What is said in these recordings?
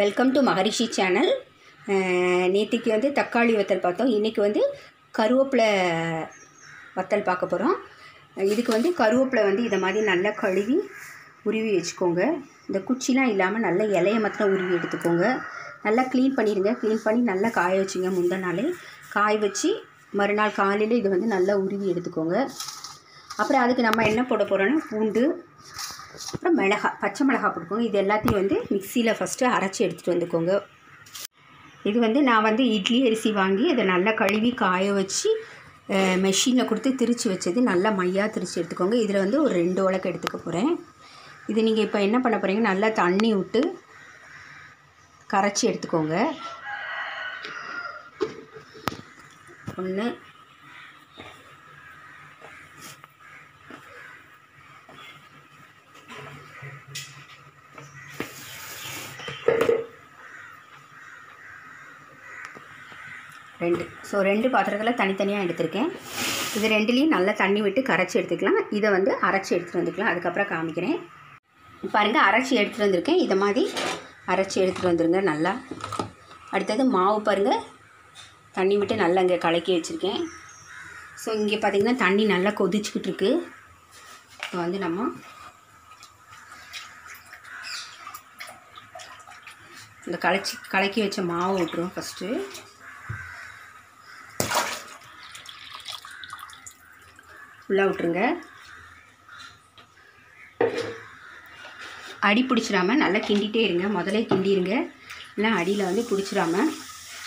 Welcome to Maharishi channel நேற்றுக்கு வந்து தக்காளி வத்தல் பார்த்தோம். இன்றைக்கி வந்து கருவேப்பிலை வத்தல் பார்க்க போகிறோம் இதுக்கு வந்து கருவேப்பிலை வந்து இதை மாதிரி நல்லா கழுவி உருவி வச்சுக்கோங்க. இந்த குச்சிலாம் இல்லாமல் நல்ல இலைய மாத்திரம் உருவி எடுத்துக்கோங்க. நல்லா க்ளீன் பண்ணிடுங்க க்ளீன் பண்ணி நல்லா காய வச்சுங்க முந்த நாளே. காய வச்சு மறுநாள் காலையில் இது வந்து நல்லா உருவி எடுத்துக்கோங்க. அப்புறம் அதுக்கு நம்ம என்ன போட போகிறோன்னா பூண்டு அப்புறம் மிளகா பச்சை மிளகா போட்டுக்கோங்க. இது எல்லாத்தையும் வந்து மிக்சியில் ஃபஸ்ட்டு அரைச்சி எடுத்துகிட்டு வந்துக்கோங்க. இது வந்து நான் வந்து இட்லி அரிசி வாங்கி அதை நல்லா கழுவி காய வச்சு மெஷினில் கொடுத்து திரித்து வச்சது நல்லா மையாக திரித்து எடுத்துக்கோங்க. இதில் வந்து ஒரு ரெண்டு உலக்கு எடுத்துக்க போகிறேன் இது நீங்கள் இப்போ என்ன பண்ண போகிறீங்க நல்லா தண்ணி விட்டு கரைச்சி எடுத்துக்கோங்க. ஒன்று ரெண்டு. ஸோ ரெண்டு பாத்திரத்தில் தனித்தனியாக எடுத்திருக்கேன். இது ரெண்டுலேயும் நல்லா தண்ணி விட்டு கரைச்சி எடுத்துக்கலாம். இதை வந்து அரைச்சி எடுத்துகிட்டு வந்துக்கலாம். அதுக்கப்புறம் காமிக்கிறேன். பாருங்கள் அரைச்சி எடுத்துகிட்டு வந்திருக்கேன். இதை மாதிரி அரைச்சி எடுத்துகிட்டு வந்துருங்க நல்லா. அடுத்தது மாவு பாருங்கள் தண்ணி விட்டு நல்லா இங்கே கலக்கி வச்சுருக்கேன். ஸோ இங்கே பார்த்திங்கன்னா தண்ணி நல்லா கொதிச்சுக்கிட்டு இருக்கு. இப்போ வந்து நம்ம இந்த கலச்சி கலக்கி வச்ச மாவு விட்டுருவோம் ஃபஸ்ட்டு ஃபுல்லாக விட்ருங்க அடி பிடிச்சிடாம நல்லா கிண்டிகிட்டே இருங்க. முதல்ல கிண்டிருங்க. இல்லை அடியில் வந்து பிடிச்சிடாம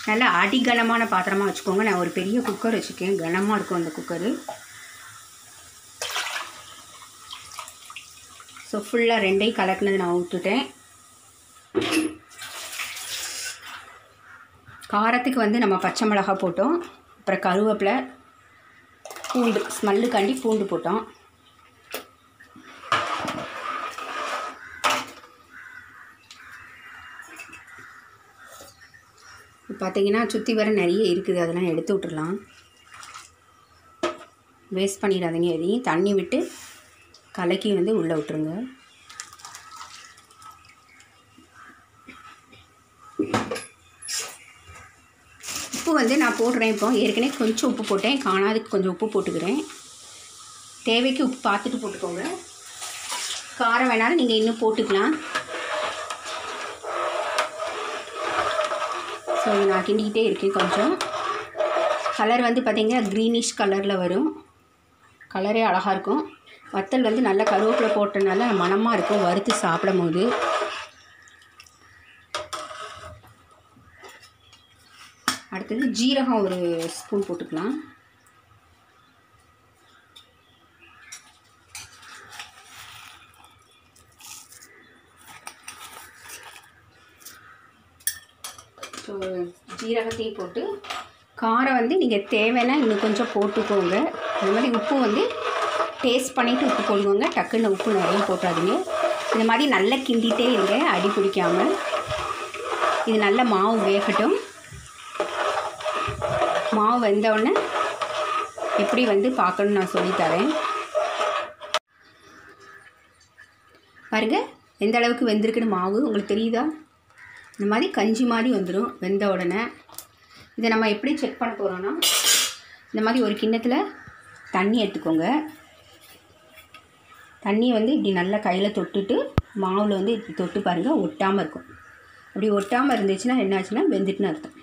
நல்லா அடி கனமான பாத்திரமாக வச்சுக்கோங்க. நான் ஒரு பெரிய குக்கர் வச்சுருக்கேன். கனமாக இருக்கும் அந்த குக்கரு. ஸோ ஃபுல்லாக ரெண்டையும் கலக்குனது நான் விட்டுட்டேன் காரத்துக்கு வந்து நம்ம பச்சை மிளகா போட்டோம். அப்புறம் கருவேப்பிலை. பூண்டு ஸ்மெல்லுக்காண்டி பூண்டு போட்டோம். பார்த்தீங்கன்னா சுற்றி வர நிறைய இருக்குது அதெல்லாம் எடுத்து விட்டுடலாம் வேஸ்ட் பண்ணிடாதீங்க எதையும். தண்ணி விட்டு கலக்கி வந்து உள்ளே விட்டுருங்க. உப்பு வந்து நான் போடுறேன் இப்போ. ஏற்கனவே கொஞ்சம் உப்பு போட்டேன். காணாதுக்கு கொஞ்சம் உப்பு போட்டுக்கிறேன். தேவைக்கு உப்பு பார்த்துட்டு போட்டுக்கோங்க. காரம் வேணாலும் நீங்கள் இன்னும் போட்டுக்கலாம். ஸோ நான் கிண்டிக்கிட்டே இருக்கேன் கொஞ்சம். கலர் வந்து பார்த்திங்கன்னா க்ரீனிஷ் கலரில் வரும். கலரே அழகாக இருக்கும். வத்தல் வந்து நல்லா கருவேப்பிலை போட்டனால மணமாக இருக்கும். வறுத்து சாப்பிடும் போது அடுத்தது ஜீரகம் ஒரு ஸ்பூன் போட்டுக்கலாம். ஸோ ஜீரகத்தையும் போட்டு காரம் வந்து நீங்கள் தேவைன்னா இன்னும் கொஞ்சம் போட்டுக்கோங்க. அது மாதிரி உப்பு வந்து டேஸ்ட் பண்ணிவிட்டு உப்பு போடுவோங்க டக்குன்னு உப்பு நிறைய போட்டாதீங்க. இந்த மாதிரி நல்லா கிண்டிகிட்டே இருங்க அடி பிடிக்காமல் இது நல்ல மாவு வேகட்டும். மாவு வெந்தவுடனே எப்படி வந்து பார்க்கணுன்னு நான் சொல்லித்தரேன். பாருங்க எந்த அளவுக்கு வெந்திருக்குன்னு மாவு உங்களுக்கு தெரியுதா? இந்த மாதிரி கஞ்சி மாதிரி வந்துடும் வெந்த உடனே. இதை நம்ம எப்படி செக் பண்ண போகிறோன்னா இந்த மாதிரி ஒரு கிண்ணத்தில் தண்ணி எடுத்துக்கோங்க. தண்ணி வந்து இப்படி நல்லா கையில் தொட்டுட்டு மாவில் வந்து இப்படி தொட்டு பாருங்கள் ஒட்டாமல் இருக்கும். அப்படி ஒட்டாமல் இருந்துச்சுன்னா என்னாச்சுன்னா வெந்துட்டுன்னு அர்த்தம்.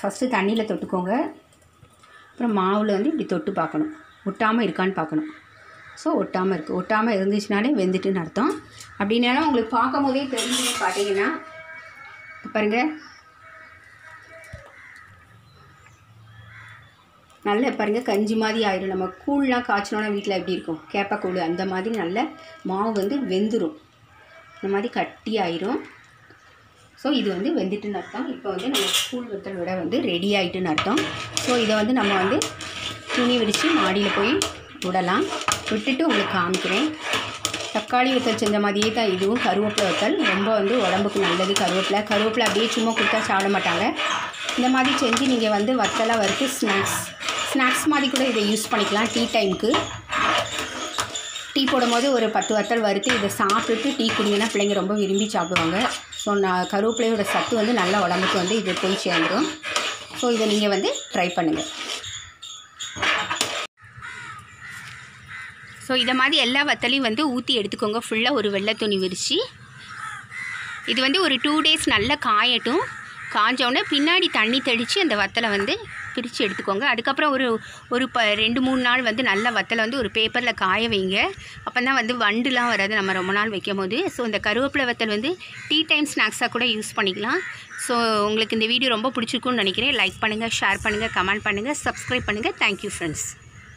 ஃபஸ்ட்டு தண்ணியில் தொட்டுக்கோங்க. அப்புறம் மாவில் வந்து இப்படி தொட்டு பார்க்கணும். ஒட்டாமல் இருக்கான்னு பார்க்கணும். ஸோ ஒட்டாமல் இருக்குது ஒட்டாமல் இருந்துச்சுனாலே வெந்துட்டுன்னு அர்த்தம். அப்படின்னாலும் உங்களுக்கு பார்க்கும் போதே தெரிஞ்சு பார்த்தீங்கன்னா பாருங்கள் நல்ல பாருங்கள் கஞ்சி மாதிரி ஆயிடும் நம்ம கூழ்லாம் காய்ச்சினோன்னா வீட்டில் எப்படி இருக்கும்? கேப்பக்கூழ் அந்த மாதிரி நல்ல மாவு வந்து வெந்துடும் இந்த மாதிரி கட்டி ஆயிரும். ஸோ இது வந்து வெந்துட்டுன்னு அர்த்தம். இப்போ வந்து நம்ம ஸ்கூல் வத்தல் விட வந்து ரெடி ஆகிட்டுன்னு அர்த்தம். ஸோ இதை வந்து நம்ம வந்து துணி விரித்து மாடியில் போய் விடலாம். விட்டுட்டு உங்களுக்கு காமிக்கிறேன். தக்காளி வத்தல் செஞ்ச மாதிரியே தான் இதுவும் கருவேப்பிலை வத்தல். ரொம்ப வந்து உடம்புக்கு நல்லது கருவேப்பிலை. கருவேப்பிலை அப்படியே சும்மா கொடுத்தா சாப்பிட மாட்டாங்க. இந்த மாதிரி செஞ்சு நீங்கள் வந்து வத்தலாக வறுத்து ஸ்நாக்ஸ் ஸ்நாக்ஸ் மாதிரி கூட இதை யூஸ் பண்ணிக்கலாம் டீ டைமுக்கு டீ போடும்போது ஒரு பத்து வத்தல் வறுத்து இதை சாப்பிட்டுட்டு டீ குடிங்கன்னா பிள்ளைங்க ரொம்ப விரும்பி சாப்பிடுவாங்க. ஸோ நான் கருவேப்பிலையோட சத்து வந்து நல்லா உடம்புக்கு வந்து இது போய் சேர்ந்துடும் ஸோ இதை நீங்கள் வந்து ட்ரை பண்ணுங்கள் ஸோ இதை மாதிரி எல்லா வத்தலையும் வந்து ஊற்றி எடுத்துக்கோங்க. ஃபுல்லாக ஒரு வெள்ளை துணி விரித்து இது வந்து ஒரு டூ டேஸ் நல்லா காயட்டும். காஞ்சோடனே பின்னாடி தண்ணி தெளித்து அந்த வத்தலை வந்து பிரித்து எடுத்துக்கோங்க. அதுக்கப்புறம் ஒரு ஒரு ப ரெண்டு மூணு நாள் வந்து நல்ல வத்தலை வந்து ஒரு பேப்பரில் காய வைங்க. அப்போ தான் வந்து வண்டுலாம் வராது. நம்ம ரொம்ப நாள் வைக்கும் போது ஸோ இந்த கருவேப்பிலை வத்தல் வந்து டீ டைம் ஸ்நாக்ஸாக கூட யூஸ் பண்ணிக்கலாம். ஸோ உங்களுக்கு இந்த வீடியோ ரொம்ப பிடிச்சிருக்குன்னு நினைக்கிறேன். லைக் பண்ணுங்கள் ஷேர் பண்ணுங்கள் கமெண்ட் பண்ணுங்கள் சப்ஸ்கிரைப் பண்ணுங்கள் தேங்க்யூ ஃப்ரெண்ட்ஸ்